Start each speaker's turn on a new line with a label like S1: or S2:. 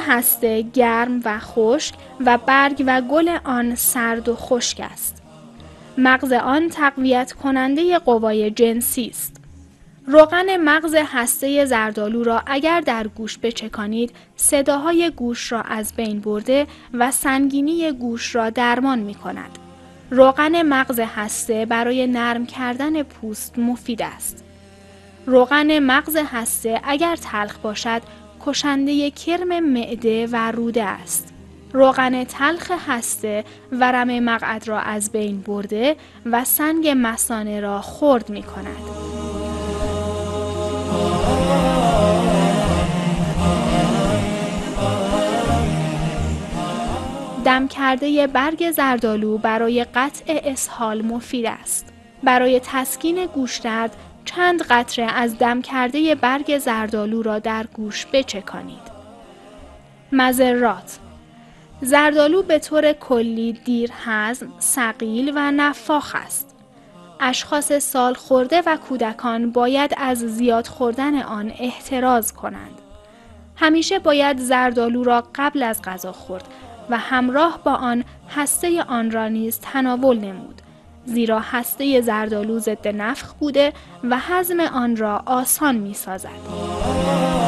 S1: هسته گرم و خشک و برگ و گل آن سرد و خشک است. مغز آن تقویت کننده قوای جنسی است. روغن مغز هسته زردالو را اگر در گوش بچکانید صداهای گوش را از بین برده و سنگینی گوش را درمان می کند. روغن مغز هسته برای نرم کردن پوست مفید است. روغن مغز هسته اگر تلخ باشد کشنده کرم معده و روده است. روغن تلخ هسته ورم مقعد را از بین برده و سنگ مسانه را خرد می کند. دم کرده برگ زردالو برای قطع اسهال مفید است. برای تسکین گوشدرد چند قطره از دم کرده برگ زردالو را در گوش بچکانید. مذرات زردالو به طور کلی دیر هضم، سقیل و نفاخ است. اشخاص سال خورده و کودکان باید از زیاد خوردن آن احتراز کنند. همیشه باید زردالو را قبل از غذا خورد و همراه با آن هسته آن را نیز تناول نمود. زیرا هسته زردالو ضد نفخ بوده و هضم آن را آسان می سازد.